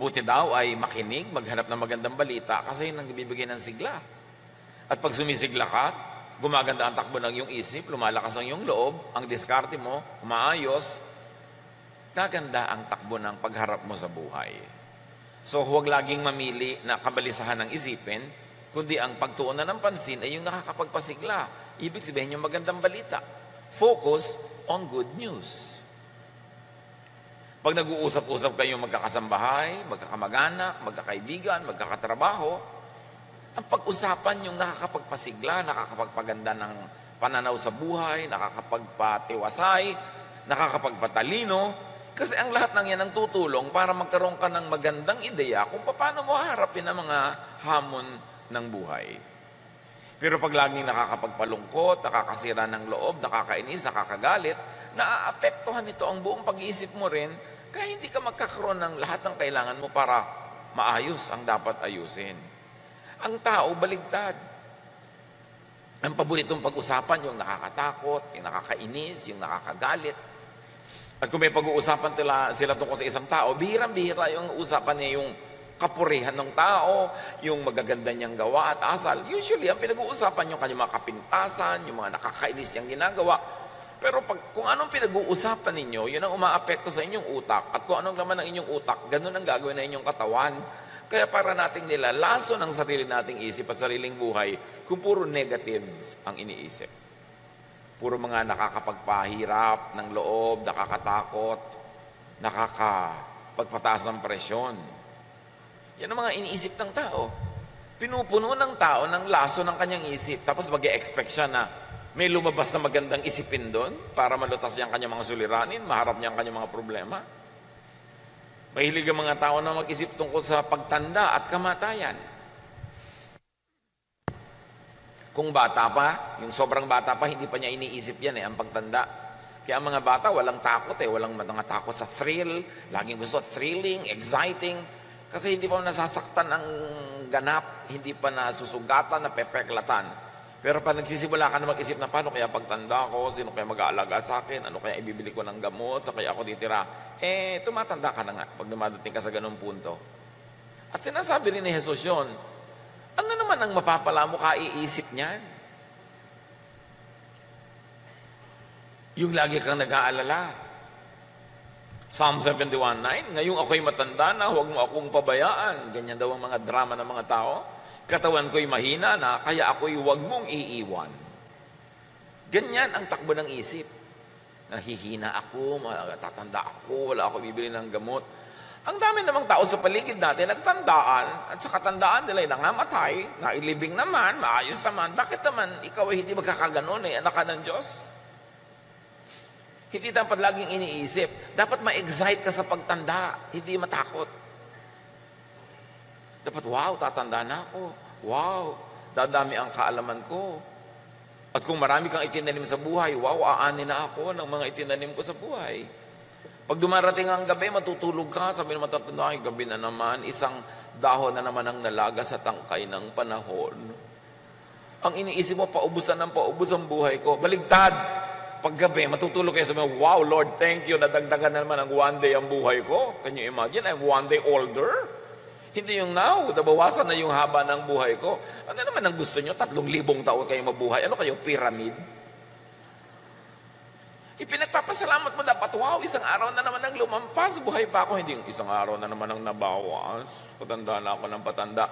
Mabuti daw ay makinig, maghanap ng magandang balita kasi yun ang bibigay ng sigla. At pag sumisigla ka, gumaganda ang takbo ng iyong isip, lumalakas ang iyong loob, ang diskarte mo, umaayos, gaganda ang takbo ng pagharap mo sa buhay. So huwag laging mamili na kabalisahan ng isipin, kundi ang pagtuunan ng pansin ay yung nakakapagpasigla. Ibig sabihin yung magandang balita. Focus on good news. Pag nag-uusap-usap kayo magkakasambahay, magkakamag-anak, magkakaibigan, magkakatrabaho, ang pag-usapan yung nakakapagpasigla, nakakapagpaganda ng pananaw sa buhay, nakakapagpatiwasay, nakakapagpatalino, kasi ang lahat ng yan ang tutulong para magkaroon ka ng magandang ideya kung paano mo haharapin ang mga hamon ng buhay. Pero pag laging nakakapagpalungkot, nakakasira ng loob, nakakainis, nakakagalit, naaapektuhan nito ang buong pag-iisip mo rin, kaya hindi ka magkakaroon ng lahat ng kailangan mo para maayos ang dapat ayusin. Ang tao, baligtad. Ang paboritong pag-usapan, yung nakakatakot, yung nakakainis, yung nakakagalit. At kung may pag-uusapan tila, sila tungkol sa isang tao, bihirang-bihira yung usapan niya yung kapurihan ng tao, yung magaganda niyang gawa at asal. Usually, ang pinag-uusapan yung kanyang mga kapintasan, yung mga nakakainis niyang ginagawa. Pero pag, kung anong pinag-uusapan ninyo, yun ang umaapekto sa inyong utak. At kung anong laman ng inyong utak, ganun ang gagawin ng inyong katawan. Kaya para nating nilalaso ng sarili nating isip at sariling buhay kung puro negative ang iniisip. Puro mga nakakapagpahirap ng loob, nakakatakot, nakakapagpataas ng presyon. Yan ang mga iniisip ng tao. Pinupuno ng tao ng laso ng kanyang isip. Tapos mag expect siya na may lumabas na magandang isipin doon para malutas niya ang kanyang mga suliranin, maharap niya ang kanyang mga problema. Mahilig ang mga tao na mag-isip tungkol sa pagtanda at kamatayan. Kung bata pa, yung sobrang bata pa, hindi pa niya iniisip yan eh, ang pagtanda. Kaya ang mga bata, walang takot eh, walang mga takot sa thrill, laging gusto thrilling, exciting, kasi hindi pa nasasaktan ang ganap, hindi pa nasusugatan, napepeklatan. Pero pag nagsisimula ka na mag-isip na paano kaya pagtanda ko, sino kaya mag-aalaga sa akin, ano kaya ibibili ko ng gamot, sa kaya ako titira, eh, tumatanda ka na nga pag dumadating ka sa ganung punto. At sinasabi rin ni Jesus yun, ano naman ang mapapala mo kaiisip niyan? Yung lagi kang nag-aalala. Psalm 71.9, ngayong ako'y matanda na, huwag mo akong pabayaan. Ganyan daw ang mga drama ng mga tao. Katawan ko'y mahina na, kaya ako'y huwag mong iiwan. Ganyan ang takbo ng isip. Nahihina ako, tatanda ako, wala ako bibili ng gamot. Ang dami namang tao sa paligid natin, nagtandaan, at sa katandaan nila, nangamatay, nailibing naman, maayos naman. Bakit naman ikaw ay hindi magkakaganon eh, anak ka ng Diyos? Hindi dapat laging iniisip. Dapat ma-excite ka sa pagtanda, hindi matakot. Dapat, wow, tatanda na ako. Wow, dadami ang kaalaman ko. At kung marami kang itinanim sa buhay, wow, aani na ako ng mga itinanim ko sa buhay. Pag dumarating ang gabi, matutulog ka, sabi naman tatanda, ay gabi na naman, isang dahon na naman ang nalaga sa tangkay ng panahon. Ang iniisip mo, paubusan ng paubos ang buhay ko. Baligtad! Paggabi, matutulog kayo sabi, wow, Lord, thank you, nadagdagan na naman ang one day ang buhay ko. Can you imagine? I'm one day older. Hindi yung now, nabawasan na yung haba ng buhay ko. Ano naman ang gusto nyo? Tatlong libong taon kayo mabuhay. Ano kayo, pyramid? Ipinagpapasalamat mo dapat, wow, isang araw na naman ang lumampas, buhay pa ako. Hindi yung isang araw na naman ang nabawas. Patanda na ako ng patanda.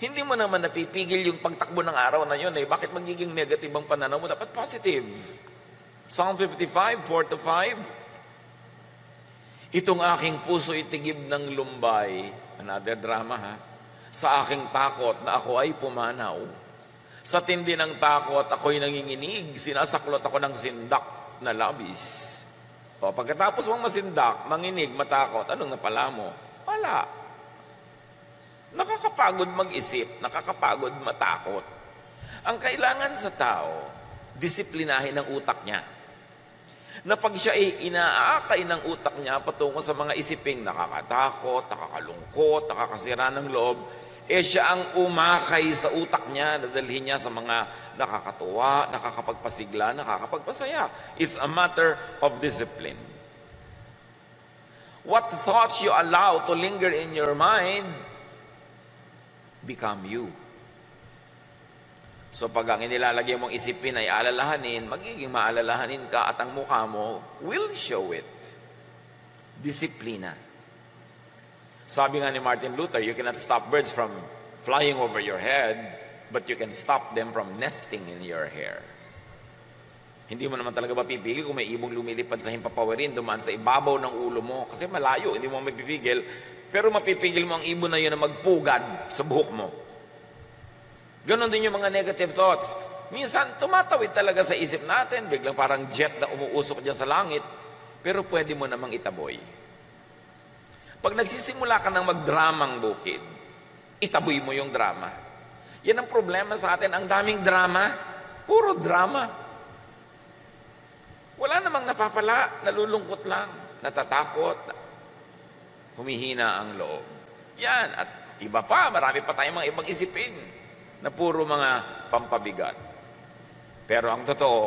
Hindi mo naman napipigil yung pagtakbo ng araw na yun eh. Bakit magiging negative ang pananaw mo? Dapat positive. Psalm 55, 4 to 5. Itong aking puso itigib ng lumbay, another drama ha, sa aking takot na ako ay pumanaw. Sa tindi ng takot, ako'y nanginginig, sinasaklot ako ng sindak na labis. O pagkatapos mong masindak, manginig, matakot, anong napala mo? Wala. Nakakapagod mag-isip, nakakapagod matakot. Ang kailangan sa tao, disiplinahin ang utak niya na pag siya ay inaakay ng utak niya patungo sa mga isiping nakakatakot, nakakalungkot, nakakasira ng loob, eh siya ang umakay sa utak niya, dadalhin niya sa mga nakakatuwa, nakakapagpasigla, nakakapagpasaya. It's a matter of discipline. What thoughts you allow to linger in your mind become you. So pag ang inilalagay mong isipin ay alalahanin, magiging maalalahanin ka at ang mukha mo will show it. Disiplina. Sabi nga ni Martin Luther, you cannot stop birds from flying over your head, but you can stop them from nesting in your hair. Hindi mo naman talaga mapipigil kung may ibong lumilipad sa himpapawarin, dumaan sa ibabaw ng ulo mo. Kasi malayo, hindi mo mapipigil. Pero mapipigil mo ang ibon na yun na magpugad sa buhok mo. Ganon din yung mga negative thoughts. Minsan, tumatawid talaga sa isip natin, biglang parang jet na umuusok dyan sa langit, pero pwede mo namang itaboy. Pag nagsisimula ka ng magdramang bukid, itaboy mo yung drama. Yan ang problema sa atin, ang daming drama, puro drama. Wala namang napapala, nalulungkot lang, natatakot, humihina ang loob. Yan, at iba pa, marami pa tayong mga ibang isipin na puro mga pampabigat. Pero ang totoo,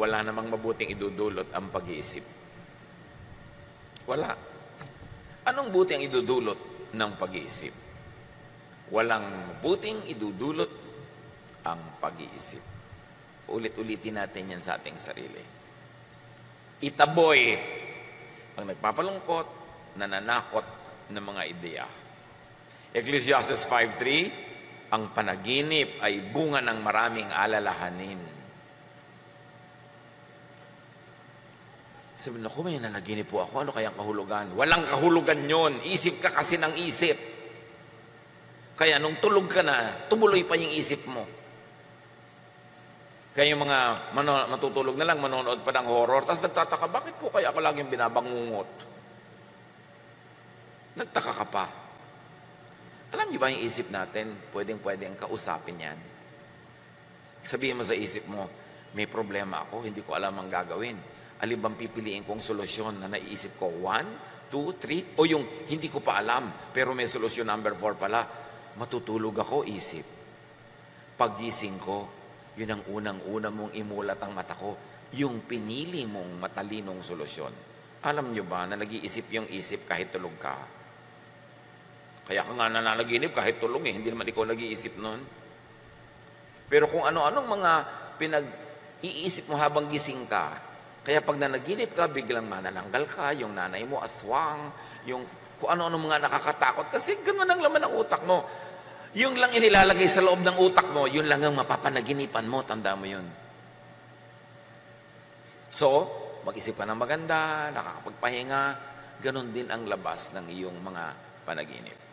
wala namang mabuting idudulot ang pag-iisip. Wala. Anong buti ang idudulot ng pag-iisip? Walang mabuting idudulot ang pag-iisip. Ulit-ulitin natin yan sa ating sarili itaboy ang nagpapalungkot, nananakot ng mga ideya. Ecclesiastes 5.3, ang panaginip ay bunga ng maraming alalahanin. Sabi na, may nanaginip po ako, ano kayang kahulugan? Walang kahulugan yon. Isip ka kasi ng isip. Kaya nung tulog ka na, tumuloy pa yung isip mo. Kaya yung mga mano, matutulog na lang, manonood pa ng horror, tapos nagtataka, bakit po kaya ako laging binabangungot? Nagtaka ka pa. Alam niyo ba yung isip natin, pwedeng-pwedeng kausapin yan? Sabihin mo sa isip mo, may problema ako, hindi ko alam ang gagawin. Alin bang pipiliin kong solusyon na naiisip ko? One, two, three? O yung hindi ko pa alam, pero may solusyon number four pala. Matutulog ako, isip. Pagising ko, yun ang unang-una mong imulat ang mata ko, yung pinili mong matalinong solusyon. Alam nyo ba na nag-iisip yung isip kahit tulog ka? Kaya ka nga nananaginip kahit tulog eh, hindi naman ikaw nag-iisip noon. Pero kung ano-anong mga pinag-iisip mo habang gising ka, kaya pag nanaginip ka, biglang manananggal ka, yung nanay mo aswang, yung kung ano-ano mga nakakatakot, kasi ganun ang laman ng utak mo. Yung lang inilalagay sa loob ng utak mo, yun lang ang mapapanaginipan mo, tanda mo yun. So, mag-isip ka ng maganda, nakakapagpahinga, ganun din ang labas ng iyong mga panaginip.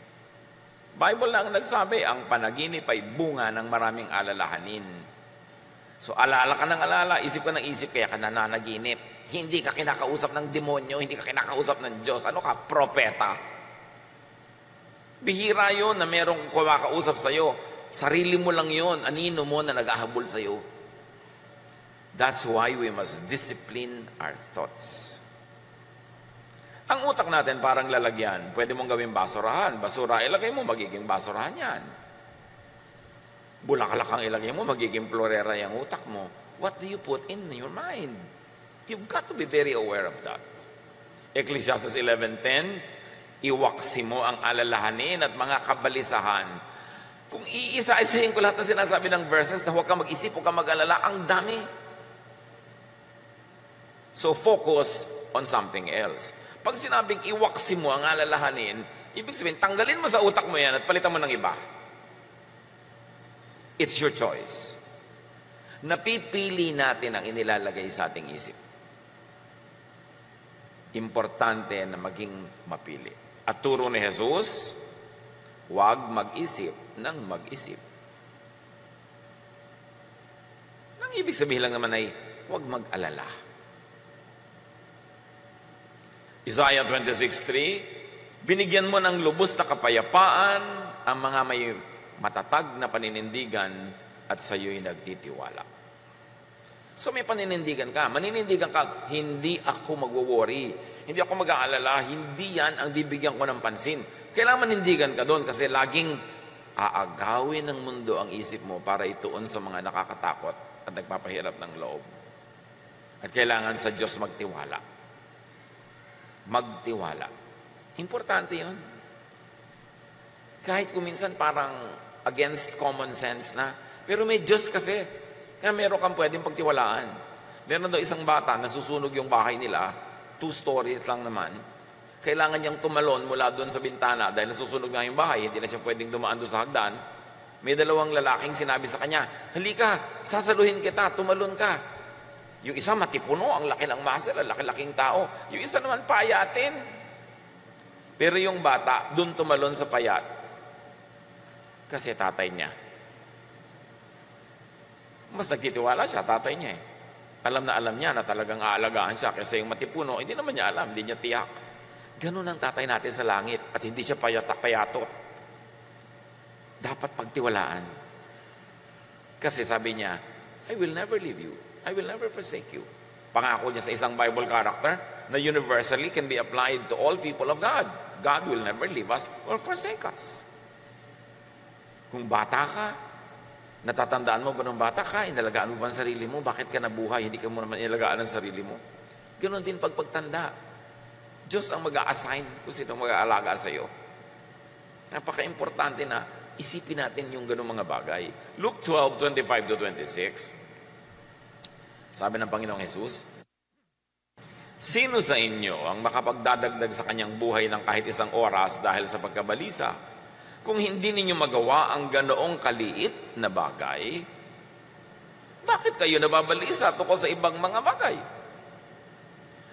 Bible lang nagsabi, ang panaginip ay bunga ng maraming alalahanin. So, alala ka ng alala, isip ka ng isip, kaya ka nananaginip. Hindi ka kinakausap ng demonyo, hindi ka kinakausap ng Diyos. Ano ka? Propeta. Bihira yon na merong kumakausap sa'yo. Sarili mo lang yon, anino mo na nag-ahabol sa'yo. That's why we must discipline our thoughts. Ang utak natin parang lalagyan. Pwede mong gawing basurahan. Basura, ilagay mo, magiging basurahan yan. Bulaklak ang ilagay mo, magiging florera yung utak mo. What do you put in your mind? You've got to be very aware of that. Ecclesiastes 11.10, Iwaksi mo ang alalahanin at mga kabalisahan. Kung iisa-isahin ko lahat ng sinasabi ng verses na huwag ka mag-isip, huwag ka mag-alala, ang dami. So focus on something else. Pag sinabing iwaksi mo ang alalahanin, ibig sabihin, tanggalin mo sa utak mo yan at palitan mo ng iba. It's your choice. Napipili natin ang inilalagay sa ating isip. Importante na maging mapili. At turo ni Jesus, huwag mag-isip ng mag-isip. Nang ibig sabihin lang naman ay, huwag mag-alala. Isaiah 26.3, binigyan mo ng lubos na kapayapaan ang mga may matatag na paninindigan at sa iyo'y nagtitiwala. So may paninindigan ka. Maninindigan ka, hindi ako magwo-worry. Hindi ako mag-aalala. Hindi yan ang bibigyan ko ng pansin. Kailangan manindigan ka doon kasi laging aagawin ng mundo ang isip mo para ituon sa mga nakakatakot at nagpapahirap ng loob. At kailangan sa Diyos magtiwala. Magtiwala. Importante yun. Kahit kuminsan parang against common sense na. Pero may Diyos kasi. Kaya meron kang pwedeng pagtiwalaan. Meron daw isang bata, nasusunog yung bahay nila. Two stories lang naman. Kailangan niyang tumalon mula doon sa bintana dahil nasusunog nga yung bahay. Hindi na siya pwedeng dumaan doon sa hagdan. May dalawang lalaking sinabi sa kanya, Halika, sasaluhin kita, tumalon ka. Yung isa matipuno, ang laki ng muscle, ang laki-laking tao. Yung isa naman payatin. Pero yung bata, doon tumalon sa payat. Kasi tatay niya. Mas nagtitiwala siya, tatay niya eh. Alam na alam niya na talagang aalagaan siya kasi yung matipuno, hindi naman niya alam, hindi niya tiyak. Ganun ang tatay natin sa langit at hindi siya payata, payatot. Dapat pagtiwalaan. Kasi sabi niya, I will never leave you. I will never forsake you. Pangako niya sa isang Bible character na universally can be applied to all people of God. God will never leave us or forsake us. Kung bata ka, natatandaan mo ba ng bata ka, inalagaan mo ba ang sarili mo? Bakit ka nabuhay? Hindi ka mo naman inalagaan ang sarili mo. Ganon din pag pagtanda. Diyos ang mag-a-assign kung sino mag-aalaga sa iyo. Napaka-importante na isipin natin yung ganong mga bagay. Luke 12, 25 to 26. Sabi ng Panginoong Jesus, Sino sa inyo ang makapagdadagdag sa kanyang buhay ng kahit isang oras dahil sa pagkabalisa? Kung hindi ninyo magawa ang ganoong kaliit na bagay, bakit kayo nababalisa tungkol sa ibang mga bagay?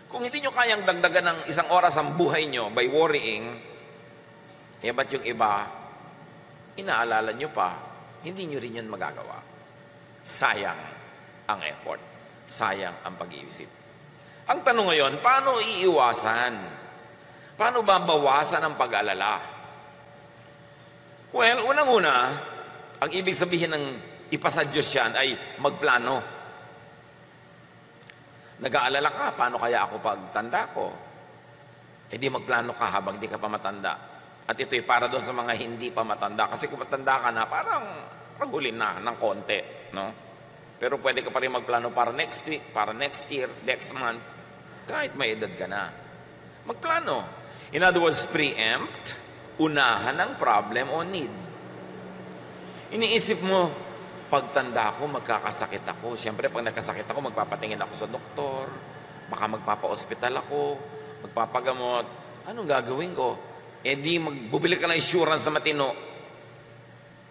Kung hindi nyo kayang dagdagan ng isang oras ang buhay nyo by worrying, eh ba't yung iba, inaalala nyo pa, hindi nyo rin yun magagawa. Sayang ang effort. Sayang ang pag-iisip. Ang tanong ngayon, paano iiwasan? Paano ba bawasan ang pag-alala? Well, unang-una, ang ibig sabihin ng ipasa Diyos yan ay magplano. Nag-aalala ka, paano kaya ako pagtanda ko? E di magplano ka habang di ka pa matanda. At ito'y para doon sa mga hindi pa matanda. Kasi kung matanda ka na, parang rahulin na ng konti. No? Pero pwede ka pa rin magplano para next week, para next year, next month. Kahit may edad ka na. Magplano. In other words, preempt unahan ang problem o need. Iniisip mo, pagtanda ko, magkakasakit ako. Siyempre, pag nagkasakit ako, magpapatingin ako sa doktor. Baka magpapa-hospital ako. Magpapagamot. Anong gagawin ko? Eh di, magbubili ka ng insurance na matino.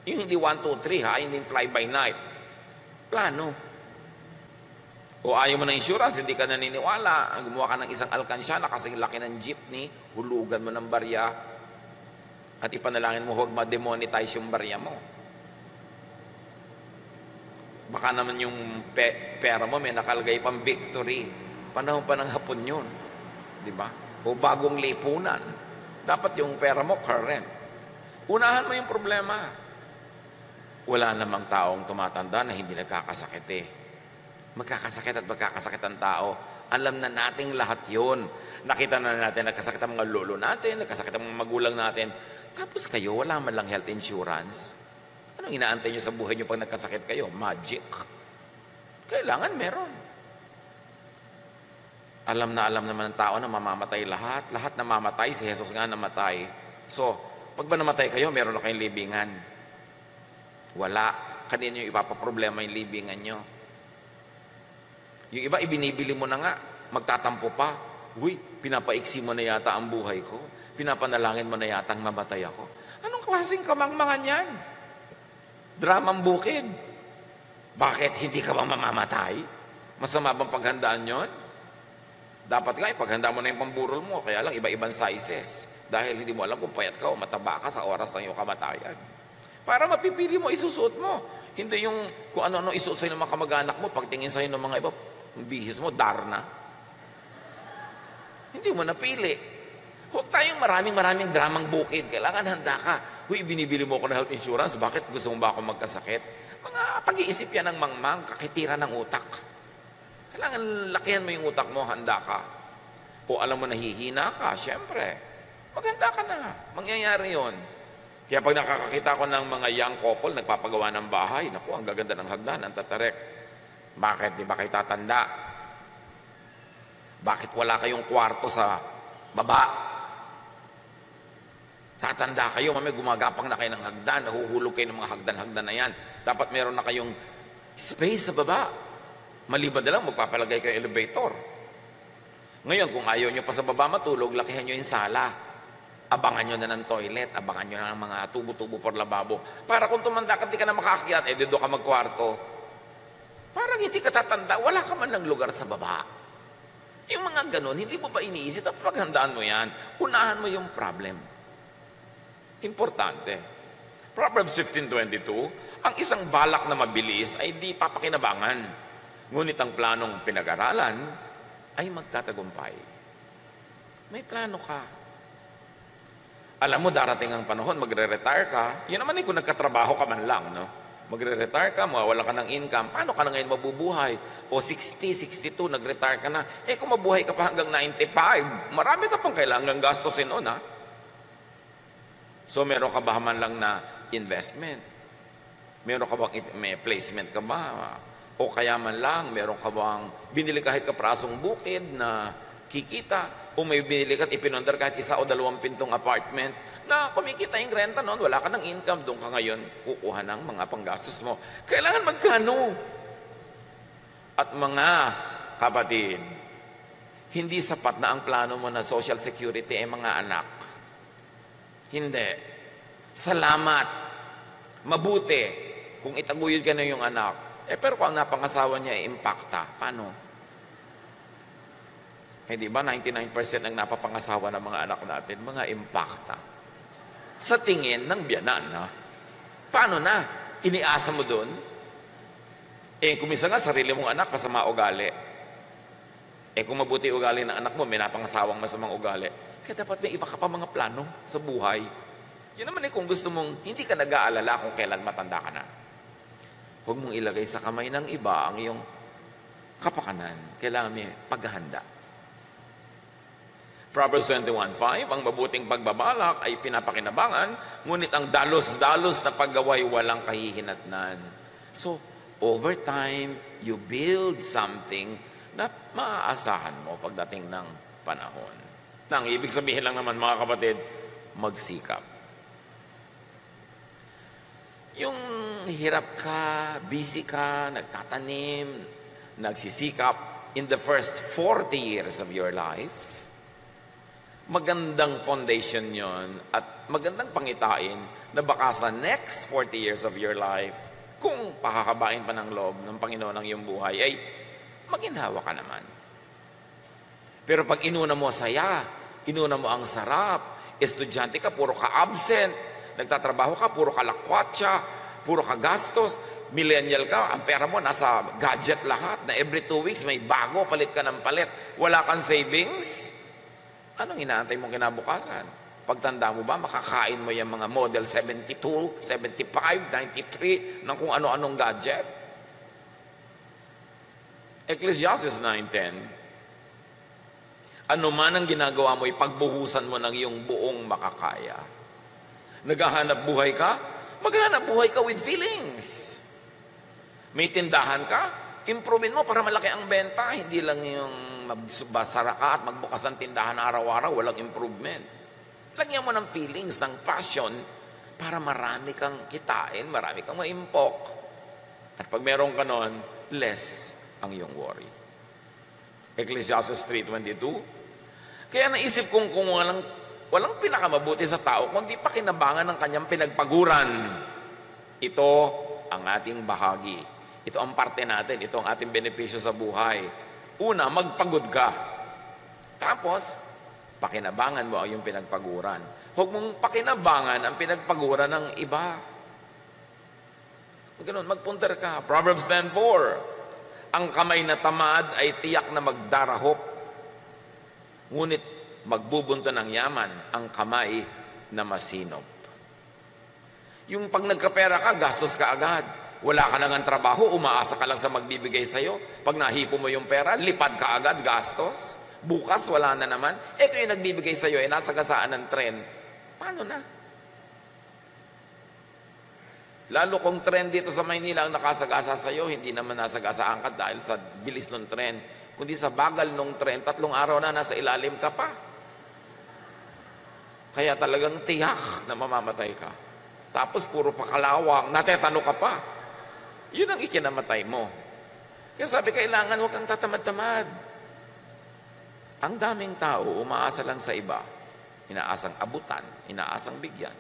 Yung hindi 1, 2, 3 ha, hindi fly by night. Plano. O ayaw mo ng insurance, hindi ka naniniwala. Gumawa ka ng isang alkansya na kasing laki ng jeepney, hulugan mo ng barya, at ipanalangin mo huwag ma-demonetize yung barya mo. Baka naman yung pe- pera mo may nakalagay pang victory. Panahon pa ng hapon yun. Di ba? O bagong lipunan. Dapat yung pera mo current. Unahan mo yung problema. Wala namang taong tumatanda na hindi nagkakasakit eh. Magkakasakit at magkakasakit ang tao. Alam na nating lahat yon. Nakita na natin, nagkasakit ang mga lolo natin, nagkasakit ang mga magulang natin. Tapos kayo, wala man lang health insurance. Anong inaantay nyo sa buhay nyo pag nagkasakit kayo? Magic. Kailangan meron. Alam na alam naman ng tao na mamamatay lahat. Lahat na mamatay, si Jesus nga namatay. So, pag ba namatay kayo, meron na kayong libingan. Wala. Kanina yung ipapaproblema yung libingan nyo. Yung iba, ibinibili mo na nga. Magtatampo pa. Uy, pinapaiksi mo na yata ang buhay ko pinapanalangin mo na yatang mamatay ako. Anong klaseng kamangmangan yan? Dramang bukid. Bakit hindi ka ba mamamatay? Masama bang paghandaan yon? Dapat nga ipaghanda mo na yung pamburol mo, kaya lang iba-ibang sizes. Dahil hindi mo alam kung payat ka o mataba ka sa oras ng iyong kamatayan. Para mapipili mo, isusuot mo. Hindi yung kung ano-ano isuot sa'yo ng mga kamag-anak mo, pagtingin sa'yo ng mga iba, bihis mo, darna. Hindi mo napili. Huwag tayong maraming maraming dramang bukid. Kailangan handa ka. Huy, binibili mo ako ng health insurance. Bakit gusto mo ba ako magkasakit? Mga pag-iisip yan ng mangmang, kakitira ng utak. Kailangan lakihan mo yung utak mo, handa ka. O alam mo nahihina ka, syempre. Maganda ka na. Mangyayari yon. Kaya pag nakakakita ko ng mga young couple, nagpapagawa ng bahay, naku, ang gaganda ng hagdan, ang tatarek. Bakit? Di ba kayo tatanda? Bakit wala kayong kwarto sa baba? Tatanda kayo, may gumagapang na kayo ng hagdan, nahuhulog kayo ng mga hagdan-hagdan na yan. Dapat meron na kayong space sa baba. Maliban na lang, magpapalagay kayo elevator. Ngayon, kung ayaw nyo pa sa baba matulog, lakihan nyo yung sala. Abangan nyo na ng toilet, abangan nyo na ng mga tubo-tubo for lababo. Para kung tumanda ka, di ka na makakyat, eh, doon ka magkwarto. Parang hindi ka tatanda, wala ka man ng lugar sa baba. Yung mga ganun, hindi mo ba iniisip at paghandaan mo yan, unahan mo yung problem. Importante. Proverbs 15.22, ang isang balak na mabilis ay di papakinabangan. Ngunit ang planong pinag-aralan ay magtatagumpay. May plano ka. Alam mo, darating ang panahon, magre-retire ka. Yan naman eh kung nagkatrabaho ka man lang, no? Magre-retire ka, mawawala ka ng income. Paano ka na ngayon mabubuhay? O 60, 62, nag-retire ka na. Eh kung mabuhay ka pa hanggang 95, marami ka pang kailangan gastusin noon, ha? So meron ka ba man lang na investment? Meron ka bang may placement ka ba? O kaya man lang, meron ka bang binili kahit kaprasong bukid na kikita? O may binili ka at ipinondar kahit isa o dalawang pintong apartment na kumikita yung renta noon, wala ka ng income, doon ka ngayon kukuha ng mga panggastos mo. Kailangan magplano. At mga kapatid, hindi sapat na ang plano mo na social security ay mga anak. Hindi. Salamat. Mabuti kung itaguyod ka na yung anak. Eh pero kung ang napangasawa niya ay impacta, paano? Eh di ba 99% ng napapangasawa ng mga anak natin, mga impacta. Sa tingin ng biyanan, ha? Paano na? Iniasa mo doon? Eh, kung minsan nga, sarili mong anak, kasama ugali. Eh, kung mabuti ugali ng anak mo, may napangasawang masamang ugali. Kaya dapat may iba ka pa mga plano sa buhay. Yun naman eh, kung gusto mong, hindi ka nag-aalala kung kailan matanda ka na. Huwag mong ilagay sa kamay ng iba ang iyong kapakanan. Kailangan may paghahanda. Proverbs 21.5, ang mabuting pagbabalak ay pinapakinabangan, ngunit ang dalos-dalos na paggaway walang kahihinatnan. So, over time, you build something na maaasahan mo pagdating ng panahon. Nang ibig sabihin lang naman mga kapatid, magsikap. Yung hirap ka, busy ka, nagtatanim, nagsisikap in the first 40 years of your life, magandang foundation yon at magandang pangitain na baka sa next 40 years of your life, kung pakakabain pa ng loob ng Panginoon ang iyong buhay, ay maginhawa ka naman. Pero pag inuna mo saya, inuna mo ang sarap, estudyante ka, puro ka absent, nagtatrabaho ka, puro ka lakwatsa, puro ka gastos, millennial ka, ang pera mo nasa gadget lahat, na every two weeks may bago, palit ka ng palit, wala kang savings, Anong inaantay mong kinabukasan? Pagtanda mo ba, makakain mo yung mga model 72, 75, 93 ng kung ano-anong gadget? Ecclesiastes 9.10 Ano man ang ginagawa mo, ipagbuhusan mo ng iyong buong makakaya. Naghahanap buhay ka? Maghanap buhay ka with feelings. May tindahan ka? Improvein mo para malaki ang benta. Hindi lang yung magbasara ka at magbukas ng tindahan araw-araw, walang improvement. Lagyan mo ng feelings, ng passion, para marami kang kitain, marami kang maimpok. At pag meron ka nun, less ang iyong worry. Ecclesiastes 3.22 Kaya naisip kong kung walang, walang pinakamabuti sa tao, kundi pa kinabangan ng kanyang pinagpaguran. Ito ang ating bahagi. Ito ang parte natin. Ito ang ating benepisyo sa buhay. Una, magpagod ka. Tapos, pakinabangan mo ang iyong pinagpaguran. Huwag mong pakinabangan ang pinagpaguran ng iba. Ganun, magpunter ka. Proverbs 10.4 Ang kamay na tamad ay tiyak na magdarahop. Ngunit magbubunto ng yaman ang kamay na masinop. Yung pag nagkapera ka, gastos ka agad. Wala ka nang trabaho, umaasa ka lang sa magbibigay sa'yo. Pag nahipo mo yung pera, lipad ka agad, gastos. Bukas, wala na naman. Ito yung nagbibigay sa'yo, eh, nasa gasaan ng tren. Paano na? Lalo kung tren dito sa Maynila ang nakasagasa sa'yo, hindi naman nasagasaan ka dahil sa bilis ng tren. Kundi sa bagal ng tren, tatlong araw na nasa ilalim ka pa. Kaya talagang tiyak na mamamatay ka. Tapos puro pakalawang, natetano ka pa. Yun ang ikinamatay mo. Kaya sabi, kailangan huwag kang tatamad-tamad. Ang daming tao, umaasa lang sa iba. Inaasang abutan, inaasang bigyan.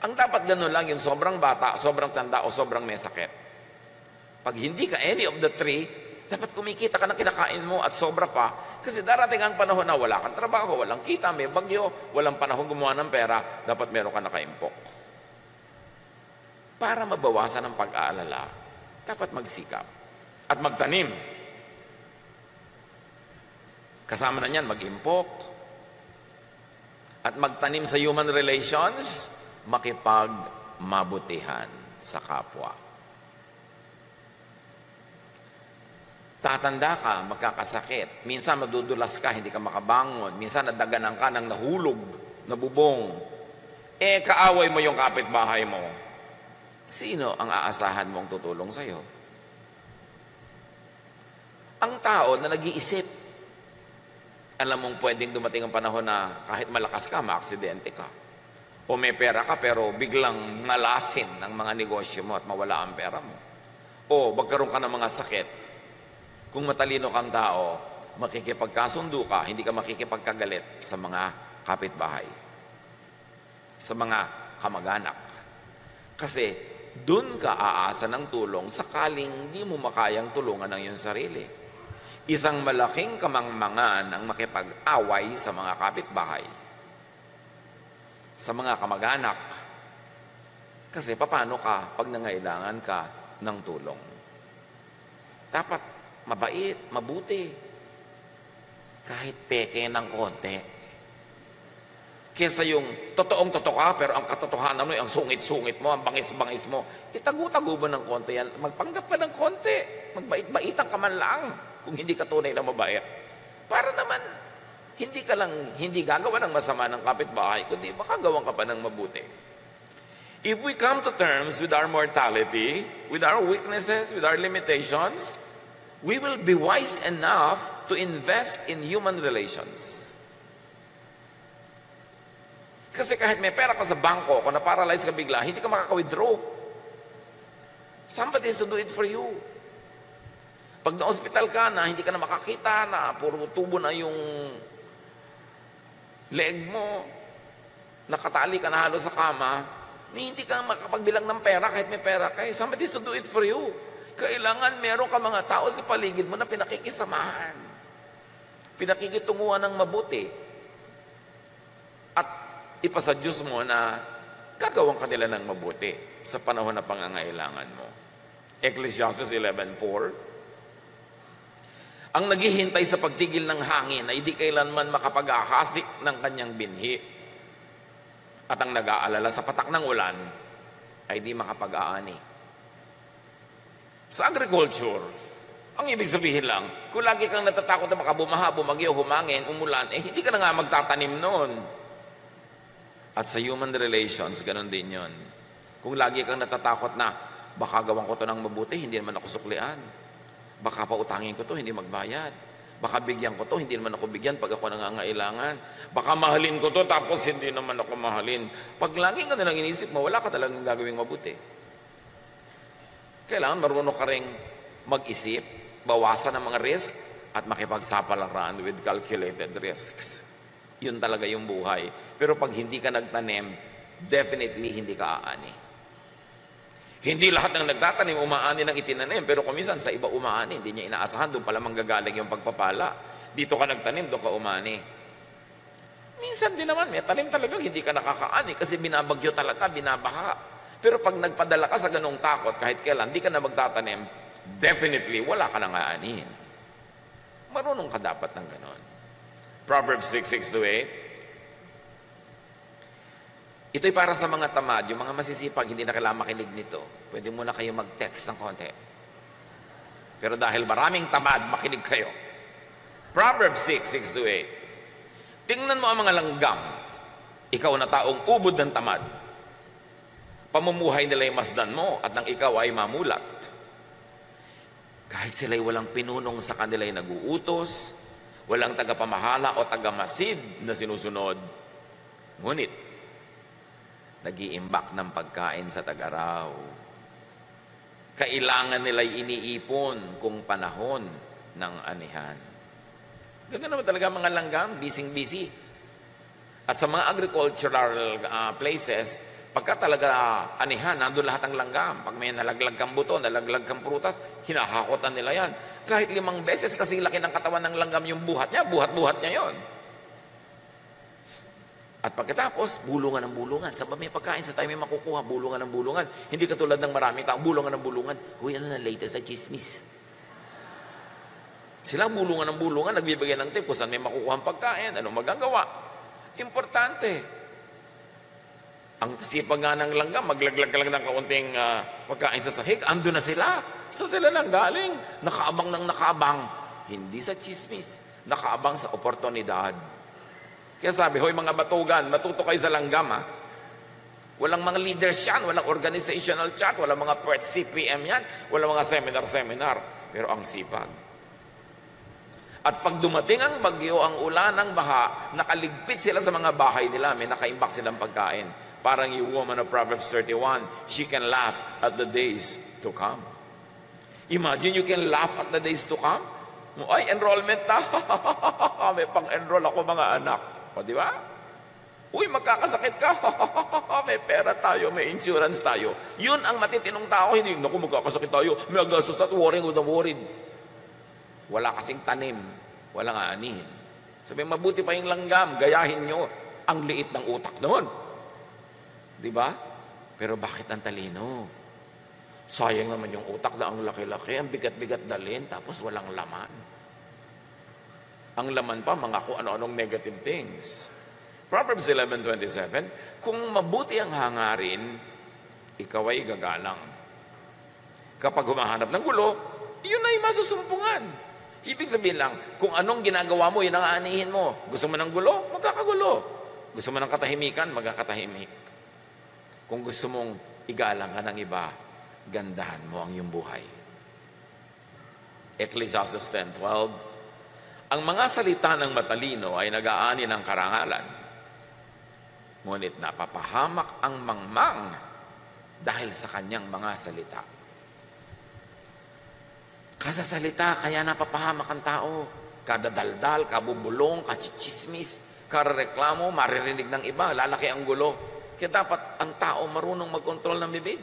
Ang dapat ganun lang, yung sobrang bata, sobrang tanda, o sobrang may sakit. Pag hindi ka any of the three, dapat kumikita ka ng kinakain mo at sobra pa. Kasi darating ang panahon na wala kang trabaho, walang kita, may bagyo, walang panahon gumawa ng pera, dapat meron ka nakaimpok. Para mabawasan ang pag-aalala, dapat magsikap at magtanim. Kasama na niyan, mag-impok. At magtanim sa human relations, makipagmabutihan sa kapwa. Tatanda ka, magkakasakit. Minsan madudulas ka, hindi ka makabangon. Minsan nadaganan ka ng nahulog, nabubong. Eh, kaaway mo yung kapitbahay mo. Sino ang aasahan mong tutulong sa'yo? Ang tao na nag-iisip. Alam mong pwedeng dumating ang panahon na kahit malakas ka, maaksidente ka. O may pera ka pero biglang ngalasin ang mga negosyo mo at mawala ang pera mo. O magkaroon ka ng mga sakit kung matalino kang tao, makikipagkasundo ka, hindi ka makikipagkagalit sa mga kapitbahay, sa mga kamag-anak. Kasi doon ka aasa ng tulong sakaling hindi mo makayang tulungan ng iyong sarili. Isang malaking kamangmangan ang makipag-away sa mga kapitbahay, sa mga kamag-anak. Kasi paano ka pag nangailangan ka ng tulong? Dapat mabait, mabuti. Kahit peke ng konti. Kesa yung totoong totoo ka, pero ang katotohanan mo, ang sungit-sungit mo, ang bangis-bangis mo, itago-tago mo ng konti yan. Magpanggap ka ng konti. Magbait-baitan ka man lang kung hindi ka tunay na mabait. Para naman, hindi ka lang, hindi gagawa ng masama ng kapitbahay, kundi makagawa ka pa ng mabuti. If we come to terms with our mortality, with our weaknesses, with our limitations, we will be wise enough to invest in human relations. Kasi kahit may pera ka sa bangko, kung na-paralyze ka bigla, hindi ka makaka-withdraw. Somebody has to do it for you. Pag na-hospital ka na, hindi ka na makakita na, puro tubo na yung leg mo, nakatali ka na halos sa kama, hindi ka makapagbilang ng pera kahit may pera ka. Somebody has to do it for you. Kailangan meron ka mga tao sa paligid mo na pinakikisamahan. Pinakikitunguhan ng mabuti. Ipasa Diyos mo na gagawin ka nila ng mabuti sa panahon na pangangailangan mo. Ecclesiastes 11.4 Ang naghihintay sa pagtigil ng hangin ay di kailanman makapag-ahasik ng kanyang binhi. At ang nag-aalala sa patak ng ulan ay di makapag-aani. Sa agriculture, ang ibig sabihin lang, kung lagi kang natatakot na baka bumaha, bumagyo, humangin, umulan, eh hindi ka na nga magtatanim noon. At sa human relations, ganun din yon. Kung lagi kang natatakot na baka gawan ko to ng mabuti, hindi naman ako suklian. Baka pautangin ko to, hindi magbayad. Baka bigyan ko to, hindi naman ako bigyan pag ako nangangailangan. Baka mahalin ko to, tapos hindi naman ako mahalin. Pag lagi ka na lang inisip mo, wala ka talagang gagawing mabuti. Kailangan marunong ka rin mag-isip, bawasan ang mga risk, at makipagsapalaran with calculated risks. Yun talaga yung buhay. Pero pag hindi ka nagtanim, definitely hindi ka aani. Hindi lahat ng nagtatanim umaani ng itinanim, pero kumisan sa iba umaani, hindi niya inaasahan, doon pala manggagaling yung pagpapala. Dito ka nagtanim, doon ka umani. Minsan din naman, may tanim talaga, hindi ka nakakaani kasi binabagyo talaga, binabaha. Pero pag nagpadala ka sa ganong takot, kahit kailan, hindi ka na magtatanim, definitely, wala ka nang aanihin. Marunong ka dapat ng ganon. Proverbs 6, 6 to 8. Ito'y para sa mga tamad, yung mga masisipag, hindi na kailangan makinig nito. Pwede muna kayo mag-text ng konti. Pero dahil maraming tamad, makinig kayo. Proverbs 6, 6 to 8. Tingnan mo ang mga langgam. Ikaw na taong ubod ng tamad pamumuhay nila yung masdan mo at nang ikaw ay mamulat. Kahit sila'y walang pinunong sa kanila ay naguutos, walang tagapamahala o tagamasid na sinusunod, Ngunit, nag-iimbak ng pagkain sa tagaraw. Kailangan nila'y iniipon kung panahon ng anihan. Ganda naman talaga mga langgam, bising-busy. At sa mga agricultural uh, places, pagka talaga anihan, nandun lahat ang langgam. Pag may nalaglag kang buto, nalaglag kang prutas, hinahakotan nila yan. Kahit limang beses kasi laki ng katawan ng langgam yung buhat niya, buhat-buhat niya yon. At pagkatapos, bulungan ng bulungan. Sa may pagkain, sa tayo may makukuha, bulungan ng bulungan. Hindi katulad ng marami tao, bulungan ng bulungan. Uy, ano na latest na chismis? Sila bulungan ng bulungan, nagbibigay ng tip kung saan may makukuha ang pagkain, ano magagawa. Importante. Ang sipag nga ng langgam, maglaglag lang ng kaunting uh, pagkain sa sahig, ando na sila. Sa sila lang galing. Nakaabang ng nakaabang. Hindi sa chismis. Nakaabang sa oportunidad. Kaya sabi, hoy mga batugan, matuto kayo sa langgam ha. Walang mga leaders yan, walang organizational chat, walang mga PERT CPM yan, walang mga seminar-seminar. Pero ang sipag. At pag dumating ang bagyo, ang ulan, ang baha, nakaligpit sila sa mga bahay nila, may nakaimbak silang pagkain. Parang yung woman of Proverbs 31, she can laugh at the days to come. Imagine you can laugh at the days to come. Ay, enrollment na. may pang-enroll ako mga anak. O, di ba? Uy, magkakasakit ka. may pera tayo, may insurance tayo. Yun ang matitinong tao. Hindi, naku, magkakasakit tayo. May agastos tayo, worrying with the worried. Wala kasing tanim. Walang aanihin. Sabi, mabuti pa yung langgam. Gayahin nyo. Ang liit ng utak noon. Di ba? Pero bakit ang talino? Sayang naman yung utak na ang laki-laki, ang bigat-bigat dalhin, tapos walang laman. Ang laman pa, mga kung ano-anong negative things. Proverbs 11.27, Kung mabuti ang hangarin, ikaw ay gagalang. Kapag humahanap ng gulo, yun ay masusumpungan. Ibig sabihin lang, kung anong ginagawa mo, yun ang aanihin mo. Gusto mo ng gulo, magkakagulo. Gusto mo ng katahimikan, magkakatahimik. Kung gusto mong igalang ka ng iba, gandahan mo ang iyong buhay. Ecclesiastes 10.12 ang mga salita ng matalino ay nag-aani ng karangalan. Ngunit napapahamak ang mangmang dahil sa kanyang mga salita. Kasasalita, kaya napapahamak ang tao. Kadadaldal, kabubulong, kachichismis, karareklamo, maririnig ng iba, lalaki ang gulo. Kaya dapat ang tao marunong magkontrol ng bibig.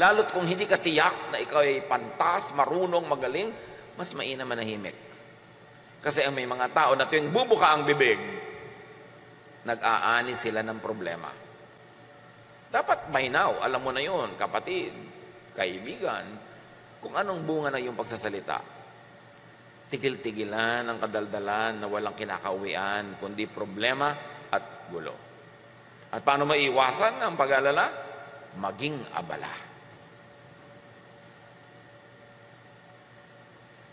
Lalo't kung hindi ka tiyak na ikaw ay pantas, marunong, magaling, mas maina manahimik. Kasi ang may mga tao na tuwing bubuka ang bibig, nag-aani sila ng problema. Dapat by now, alam mo na yun, kapatid, kaibigan, kung anong bunga na yung pagsasalita. Tigil-tigilan ang kadaldalan na walang kinakauwian, kundi problema at gulo. At paano maiwasan ang pag-alala? Maging abala.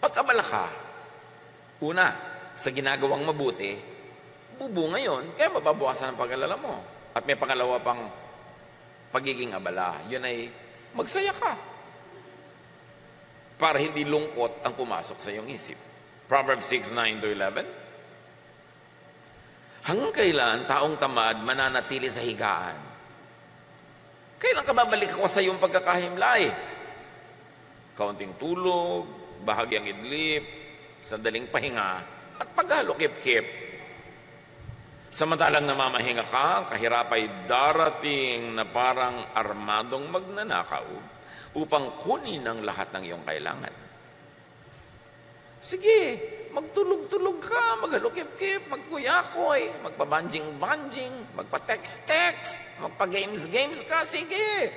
Pag-abala ka, una, sa ginagawang mabuti, bubunga yon, kaya mababawasan ang pag-alala mo. At may pangalawa pang pagiging abala, yun ay magsaya ka. Para hindi lungkot ang pumasok sa iyong isip. Proverbs 6, 9 to 11. Hanggang kailan taong tamad mananatili sa higaan? Kailan ka babalik ako sa iyong pagkakahimlay? Kaunting tulog, bahagyang idlip, sandaling pahinga, at paghalo kip-kip. Samantalang namamahinga ka, kahirap ay darating na parang armadong magnanakaw upang kunin ang lahat ng iyong kailangan. Sige, magtulog-tulog ka, maghalukip-kip, magkuyakoy, magpabanjing-banjing, magpa-text-text, magpa-games-games ka, sige.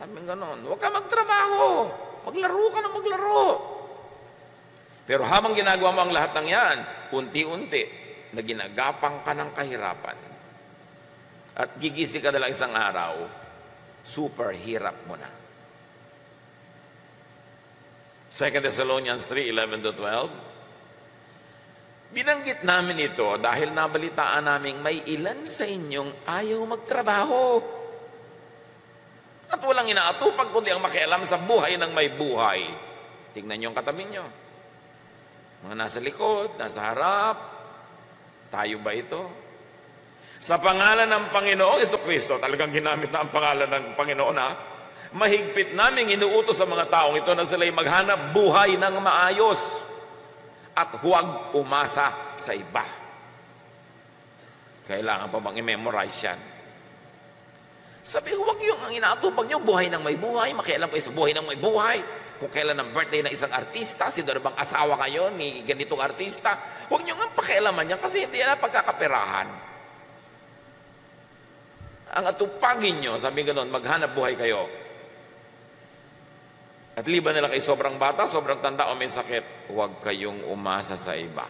Sabi ganon, huwag ka magtrabaho. Maglaro ka na maglaro. Pero habang ginagawa mo ang lahat ng yan, unti-unti na ka ng kahirapan at gigisi ka na isang araw, super hirap mo na. 2 Thessalonians 3, 11 to 12, Binanggit namin ito dahil nabalitaan naming may ilan sa inyong ayaw magtrabaho. At walang inaatupag kundi ang makialam sa buhay ng may buhay. Tingnan niyo ang katabi niyo. Mga nasa likod, nasa harap. Tayo ba ito? Sa pangalan ng Panginoong Iso Kristo, talagang ginamit na ang pangalan ng Panginoon ha, mahigpit naming inuutos sa mga taong ito na sila'y maghanap buhay ng maayos at huwag umasa sa iba. Kailangan pa bang i-memorize yan? Sabi, huwag yung ang inaatupag nyo, buhay ng may buhay, makialam kayo sa buhay ng may buhay. Kung kailan ang birthday ng isang artista, si bang asawa kayo ni ganitong artista, huwag nyo nga pakialaman yan kasi hindi yan pagkakaperahan. Ang atupagin nyo, sabi ganoon, maghanap buhay kayo at liban nila kay sobrang bata, sobrang tanda o may sakit, huwag kayong umasa sa iba.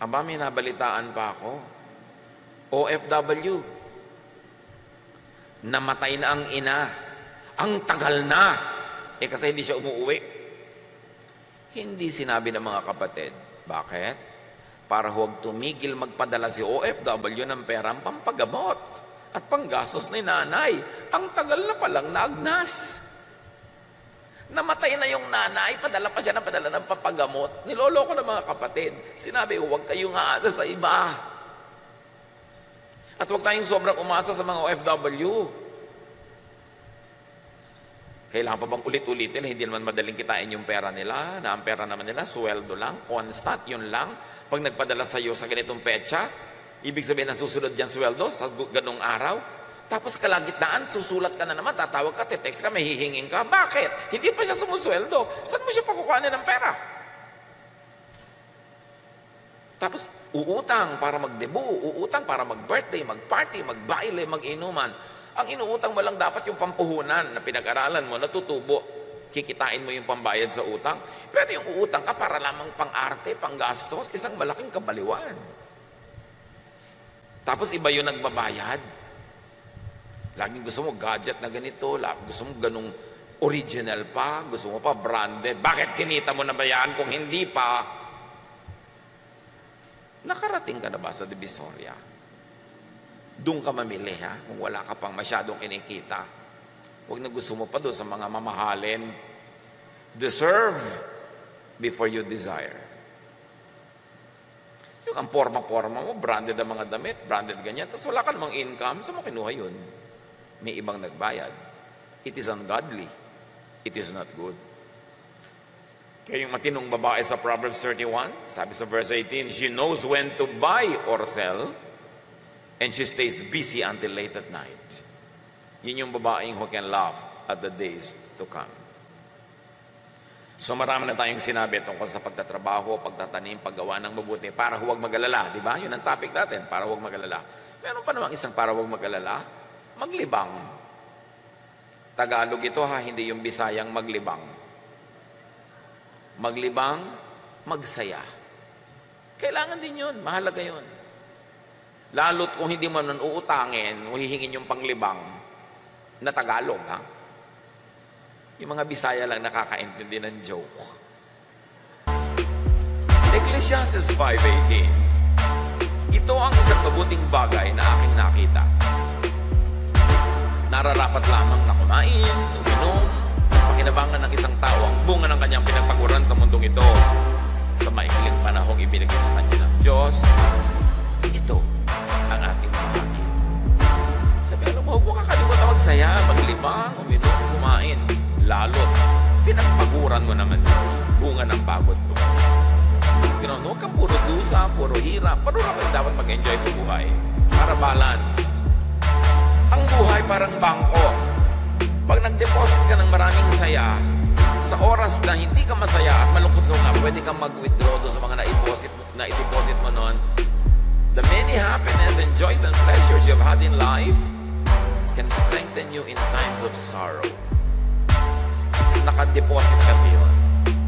Aba, may nabalitaan pa ako. OFW. Namatay na ang ina. Ang tagal na. Eh kasi hindi siya umuwi. Hindi sinabi ng mga kapatid. Bakit? Para huwag tumigil magpadala si OFW ng perang pampagamot at panggastos ni nanay. Ang tagal na palang naagnas. Namatay na yung nanay, padala pa siya ng padala ng papagamot. Niloloko ng mga kapatid. Sinabi, huwag kayong aasa sa iba. At huwag tayong sobrang umasa sa mga OFW. Kailangan pa bang ulit-ulitin, hindi naman madaling kitain yung pera nila, na ang pera naman nila, sweldo lang, constant, yun lang. Pag nagpadala sa iyo sa ganitong petsa, Ibig sabihin na susunod yan sweldo sa ganong araw. Tapos kalagitnaan, susulat ka na naman, tatawag ka, text ka, may hihingin ka. Bakit? Hindi pa siya sumusweldo. Saan mo siya pakukuhanin ng pera? Tapos uutang para magdebu, uutang para mag-birthday, mag-party, mag-baile, mag-inuman. Ang inuutang mo lang dapat yung pampuhunan na pinag-aralan mo, natutubo. Kikitain mo yung pambayad sa utang. Pero yung uutang ka para lamang pang-arte, pang-gastos, isang malaking kabaliwan. Tapos iba yung nagbabayad. Laging gusto mo gadget na ganito, gusto mo ganung original pa, gusto mo pa branded. Bakit kinita mo na ba kung hindi pa? Nakarating ka na ba sa Divisoria? Doon ka mamili ha, kung wala ka pang masyadong kinikita. Huwag na gusto mo pa doon sa mga mamahalin. Deserve before you desire. Yung ang forma-forma mo, branded ang mga damit, branded ganyan. Tapos wala ka namang income, saan mo kinuha yun? May ibang nagbayad. It is ungodly. It is not good. Kaya yung matinong babae sa Proverbs 31, sabi sa verse 18, She knows when to buy or sell, and she stays busy until late at night. Yun yung babaeng who can laugh at the days to come. So marami na tayong sinabi tungkol sa pagtatrabaho, pagtatanim, paggawa ng mabuti para huwag magalala, di ba? Yun ang topic natin, para huwag magalala. Meron pa namang isang para huwag magalala, maglibang. Tagalog ito ha, hindi yung Bisayang maglibang. Maglibang, magsaya. Kailangan din yun, mahalaga yun. Lalo't kung hindi mo nun uutangin, hihingin yung panglibang na Tagalog ha. Yung mga Bisaya lang nakakaintindi ng joke. Ecclesiastes 5.18 Ito ang isang mabuting bagay na aking nakita. Nararapat lamang na kumain, uminom, pakinabangan ng isang tao ang bunga ng kanyang pinagpaguran sa mundong ito sa maikling panahong ibinigay sa kanya ng Diyos. Ito ang ating bahagi. Sabi, alam mo, huwag ka kalimutan magsaya, maglibang, uminom, kumain lalot pinagpaguran mo naman bunga ng pagod mo. You know, huwag kang puro dusa, puro hirap. Naman dapat mag-enjoy sa buhay? Para balanced. Ang buhay parang bangko. Pag nag-deposit ka ng maraming saya, sa oras na hindi ka masaya at malungkot ka nga, pwede kang mag-withdraw doon sa mga na-deposit, na-deposit mo noon. The many happiness and joys and pleasures you've had in life can strengthen you in times of sorrow naka-deposit kasi yun.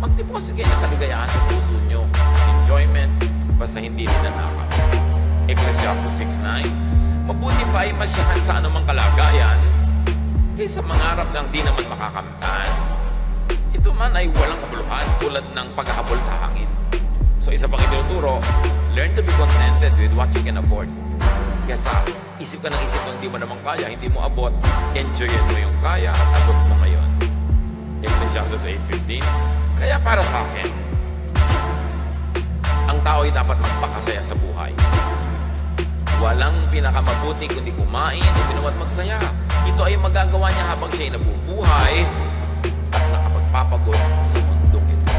Mag-deposit kayo ng kaligayahan sa puso nyo. Enjoyment, basta hindi ninanakaw. Ecclesiastes 6.9 Mabuti pa ay masyahan sa anumang kalagayan kaysa mangarap ng di naman makakamtan. Ito man ay walang kabuluhan tulad ng paghahabol sa hangin. So isa pang itinuturo, learn to be contented with what you can afford. Kesa isip ka ng isip ng hindi mo naman kaya, hindi mo abot, enjoyin mo yung kaya at abot mo ngayon. Ecclesiastes 8.15. Kaya para sa akin, ang tao ay dapat magpakasaya sa buhay. Walang pinakamabuti kundi kumain, uminom at magsaya. Ito ay magagawa niya habang siya ay nabubuhay at nakapagpapagod sa mundong ito.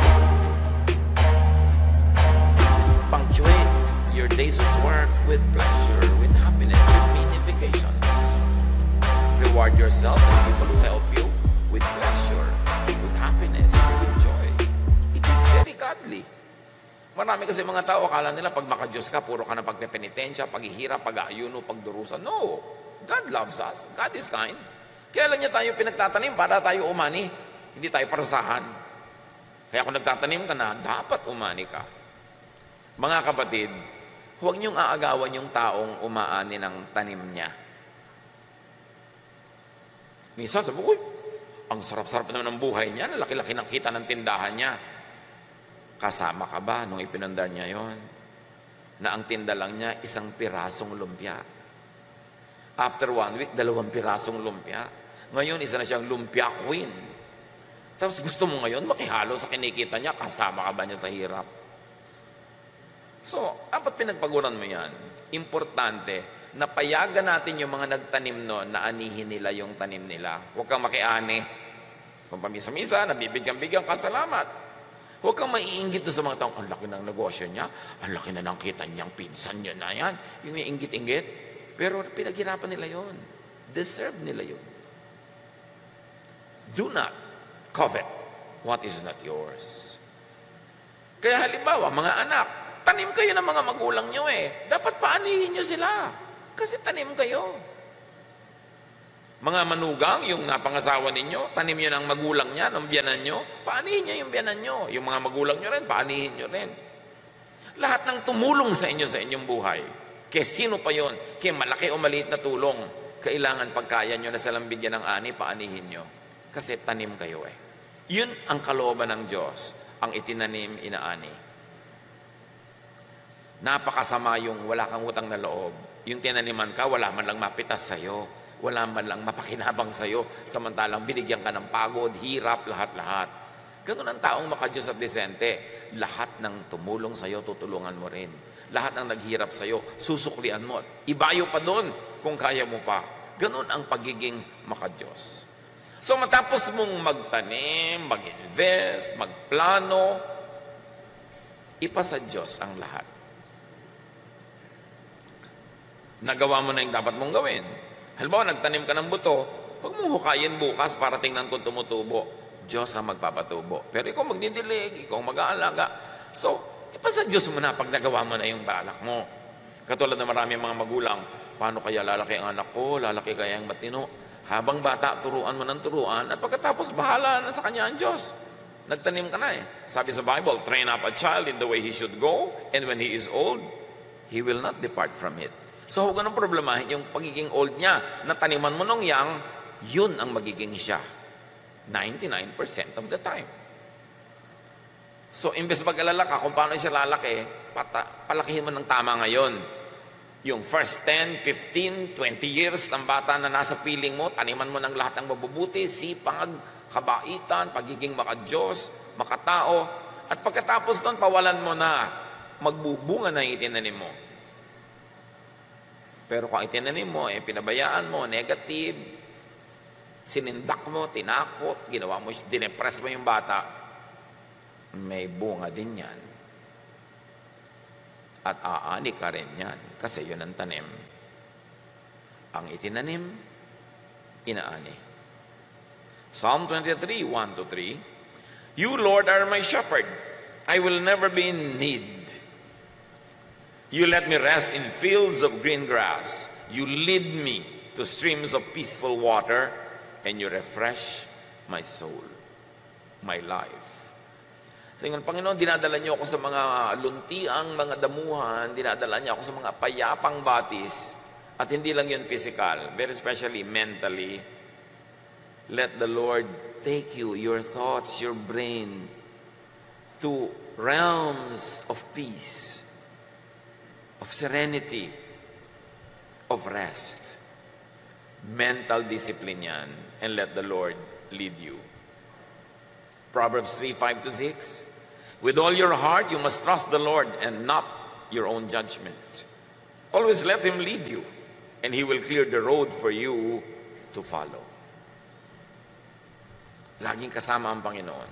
Punctuate your days of work with pleasure, with happiness, with many vacations. Reward yourself and people who help you with pleasure, godly. Marami kasi mga tao, akala nila pag makadiyos ka, puro ka na pagpepenitensya, paghihirap, pag-aayuno, pagdurusan. No. God loves us. God is kind. Kaya niya tayo pinagtatanim para tayo umani. Hindi tayo parusahan. Kaya kung nagtatanim ka na, dapat umani ka. Mga kapatid, huwag niyong aagawan yung taong umaani ng tanim niya. Minsan sabi ko, ang sarap-sarap naman ng buhay niya, laki-laki ng kita ng tindahan niya. Kasama ka ba nung ipinandar niya yon? Na ang tinda lang niya, isang pirasong lumpia. After one week, dalawang pirasong lumpia. Ngayon, isa na siyang lumpia queen. Tapos gusto mo ngayon makihalo sa kinikita niya, kasama ka ba niya sa hirap? So, dapat pinagpaguran mo yan. Importante, napayagan natin yung mga nagtanim noon na anihin nila yung tanim nila. Huwag kang makiani. Kung pamisa-misa, nabibigyan-bigyan ka, salamat. Huwag kang maiinggit sa mga taong, ang laki ng negosyo niya, ang laki na ng kita niyang pinsan niya na yan. Yung may inggit-inggit. Pero pinaghirapan nila yon. Deserve nila yon. Do not covet what is not yours. Kaya halimbawa, mga anak, tanim kayo ng mga magulang niyo eh. Dapat paanihin niyo sila. Kasi tanim kayo. Mga manugang, yung napangasawa ninyo, tanim nyo ng magulang niya, ng biyanan nyo, paanihin niya yung biyanan nyo. Yung mga magulang nyo rin, paanihin nyo rin. Lahat ng tumulong sa inyo sa inyong buhay, kaya sino pa yon, kaya malaki o maliit na tulong, kailangan pagkaya nyo na silang bigyan ng ani, paanihin nyo. Kasi tanim kayo eh. Yun ang kalooban ng Diyos, ang itinanim, inaani. Napakasama yung wala kang utang na loob. Yung tinaniman ka, wala man lang mapitas sa'yo wala man lang mapakinabang sa'yo, samantalang binigyan ka ng pagod, hirap, lahat-lahat. Ganun ang taong makadiyos at desente. Lahat ng tumulong sa'yo, tutulungan mo rin. Lahat ng naghirap sa'yo, susuklian mo. Ibayo pa doon kung kaya mo pa. Ganun ang pagiging makadiyos. So matapos mong magtanim, mag-invest, magplano, ipasa Diyos ang lahat. Nagawa mo na yung dapat mong gawin Halimbawa, nagtanim ka ng buto, huwag mong hukayin bukas para tingnan kung tumutubo. Diyos ang magpapatubo. Pero ikaw magdidilig, ikaw mag-aalaga. So, ipasa Diyos mo na pag nagawa mo na yung balak mo. Katulad na marami mga magulang, paano kaya lalaki ang anak ko, lalaki kaya ang matino? Habang bata, turuan mo ng turuan, at pagkatapos, bahala na sa kanya ang Diyos. Nagtanim ka na eh. Sabi sa Bible, train up a child in the way he should go, and when he is old, he will not depart from it. So huwag nang problemahin yung pagiging old niya. Na taniman mo nung yang, yun ang magiging siya. 99% of the time. So, imbes mag-alala ka kung paano siya lalaki, pata, palakihin mo ng tama ngayon. Yung first 10, 15, 20 years ng bata na nasa piling mo, taniman mo ng lahat ng mabubuti, sipag, kabaitan, pagiging makadiyos, makatao, at pagkatapos nun, pawalan mo na, magbubunga na itinanim mo. Pero kung itinanim mo, eh, pinabayaan mo, negative, sinindak mo, tinakot, ginawa mo, dinepress mo yung bata, may bunga din yan. At aani ka rin yan, kasi yun ang tanim. Ang itinanim, inaani. Psalm 23, 1 to 3, You, Lord, are my shepherd. I will never be in need. You let me rest in fields of green grass. You lead me to streams of peaceful water, and you refresh my soul, my life. Sa so, Panginoon, dinadala niyo ako sa mga luntiang mga damuhan, dinadala niyo ako sa mga payapang batis, at hindi lang yun physical, very especially mentally. Let the Lord take you, your thoughts, your brain, to realms of peace of serenity, of rest. Mental discipline yan, and let the Lord lead you. Proverbs 3, 5 to 6. With all your heart, you must trust the Lord and not your own judgment. Always let Him lead you, and He will clear the road for you to follow. Laging kasama ang Panginoon.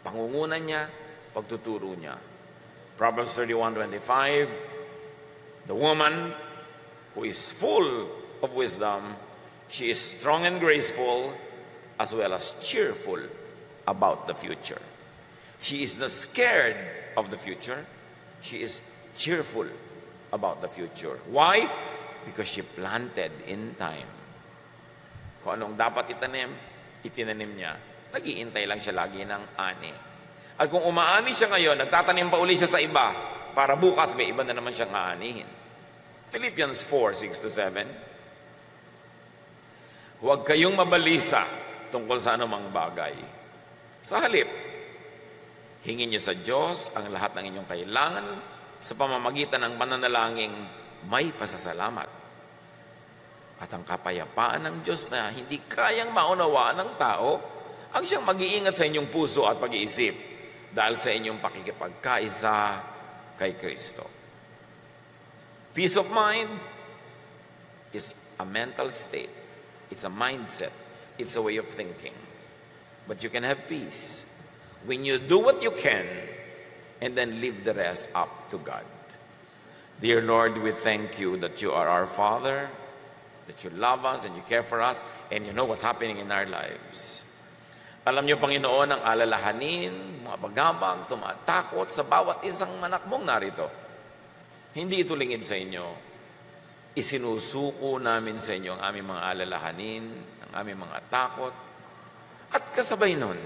Pangungunan niya, pagtuturo niya. Proverbs 31:25, The woman who is full of wisdom, she is strong and graceful, as well as cheerful about the future. She is not scared of the future. She is cheerful about the future. Why? Because she planted in time. Kung anong dapat itanim, itinanim niya. Nagiintay lang siya lagi ng ani. At kung umaani siya ngayon, nagtatanim pa uli siya sa iba, para bukas may iba na naman siyang aanihin. Philippians 4, 6 to 7. Huwag kayong mabalisa tungkol sa anumang bagay. Sa halip, hingin niyo sa Diyos ang lahat ng inyong kailangan sa pamamagitan ng pananalangin may pasasalamat. At ang kapayapaan ng Diyos na hindi kayang maunawaan ng tao, ang siyang mag-iingat sa inyong puso at pag-iisip dahil sa inyong pakikipagkaisa kay Kristo. Peace of mind is a mental state. It's a mindset. It's a way of thinking. But you can have peace when you do what you can and then leave the rest up to God. Dear Lord, we thank you that you are our Father, that you love us and you care for us, and you know what's happening in our lives. Alam niyo, Panginoon, ang alalahanin, mga bagabag, tumatakot sa bawat isang anak mong narito. Hindi ito lingid sa inyo. Isinusuko namin sa inyo ang aming mga alalahanin, ang aming mga takot, at kasabay nun,